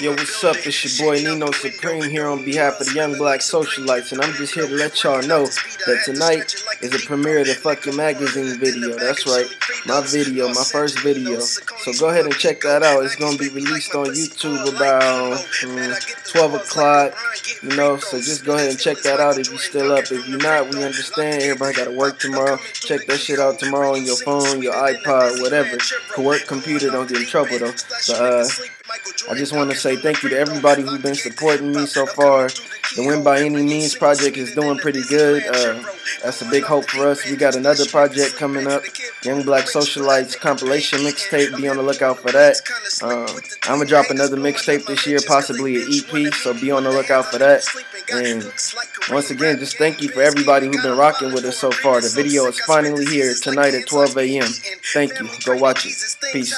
Yo, what's up? It's your boy Nino Supreme here on behalf of the Young Black Socialites, and I'm just here to let y'all know that tonight is a premiere of the Fuck Your Magazine video. That's right, my video, my first video. So go ahead and check that out. It's gonna be released on YouTube about um, 12 o'clock. You know, so just go ahead and check that out if you're still up. If you're not, we understand. Everybody gotta work tomorrow. Check that shit out tomorrow on your phone, your iPod, whatever. Work computer, don't get in trouble though. So, uh, I just want to say thank you to everybody who's been supporting me so far. The Win By Any Means project is doing pretty good. Uh, that's a big hope for us. We got another project coming up, Young Black Socialites compilation mixtape. Be on the lookout for that. Um, I'm gonna drop another mixtape this year, possibly an EP. So be on the lookout for that. And once again, just thank you for everybody who's been rocking with us so far. The video is finally here tonight at 12 a.m. Thank you. Go watch it. Peace.